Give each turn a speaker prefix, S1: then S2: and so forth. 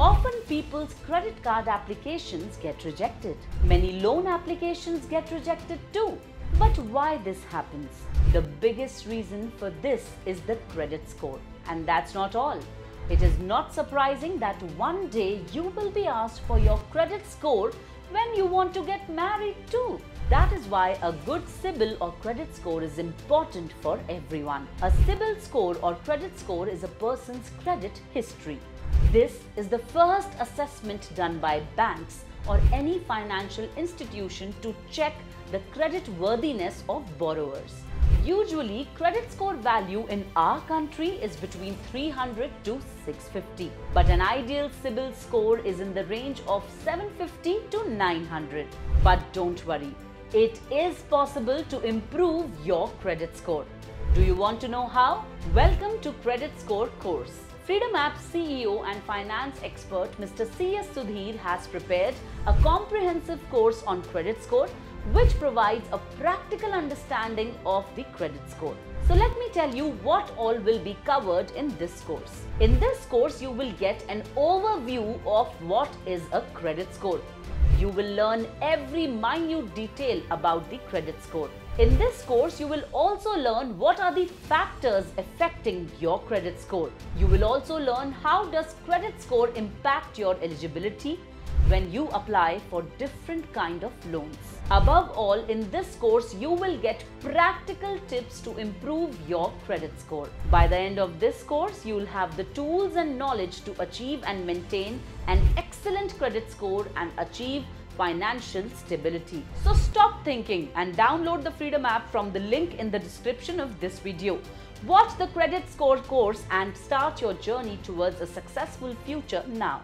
S1: Often people's credit card applications get rejected. Many loan applications get rejected too. But why this happens? The biggest reason for this is the credit score. And that's not all. It is not surprising that one day you will be asked for your credit score when you want to get married too. That is why a good CIBIL or credit score is important for everyone. A CIBIL score or credit score is a person's credit history. This is the first assessment done by banks or any financial institution to check the credit worthiness of borrowers. Usually, credit score value in our country is between 300 to 650. But an ideal CIBIL score is in the range of 750 to 900. But don't worry, it is possible to improve your credit score. Do you want to know how? Welcome to Credit Score course. Freedom App CEO and finance expert Mr. C.S. Sudhir has prepared a comprehensive course on credit score which provides a practical understanding of the credit score. So let me tell you what all will be covered in this course. In this course, you will get an overview of what is a credit score. You will learn every minute detail about the credit score. In this course, you will also learn what are the factors affecting your credit score. You will also learn how does credit score impact your eligibility when you apply for different kind of loans. Above all, in this course, you will get practical tips to improve your credit score. By the end of this course, you will have the tools and knowledge to achieve and maintain an excellent credit score and achieve financial stability. So stop thinking and download the ffreedom app from the link in the description of this video. Watch the credit score course and start your journey towards a successful future now.